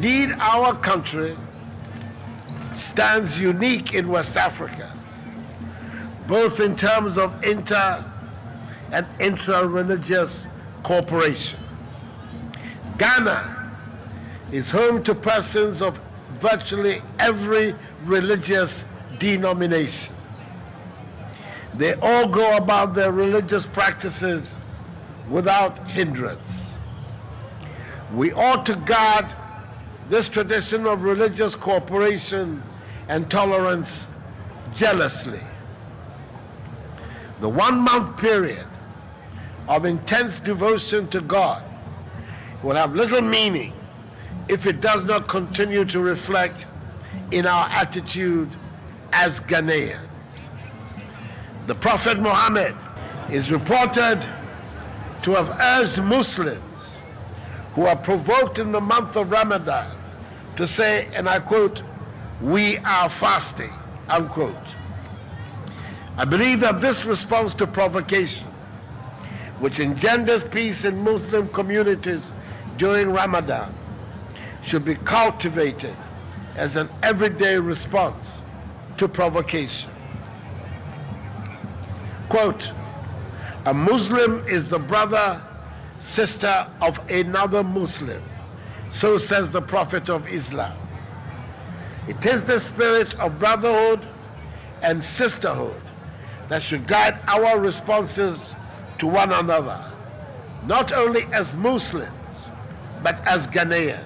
Indeed, our country stands unique in West Africa, both in terms of inter and intra religious cooperation. Ghana is home to persons of virtually every religious denomination. They all go about their religious practices without hindrance. We ought to guard this tradition of religious cooperation and tolerance jealously. The one month period of intense devotion to God will have little meaning if it does not continue to reflect in our attitude as Ghanaians. The Prophet Muhammad is reported to have urged Muslims who are provoked in the month of Ramadan to say, and I quote, we are fasting, unquote. I believe that this response to provocation, which engenders peace in Muslim communities during Ramadan, should be cultivated as an everyday response to provocation. Quote, a Muslim is the brother, sister of another Muslim so says the Prophet of Islam. It is the spirit of brotherhood and sisterhood that should guide our responses to one another, not only as Muslims, but as Ghanaians.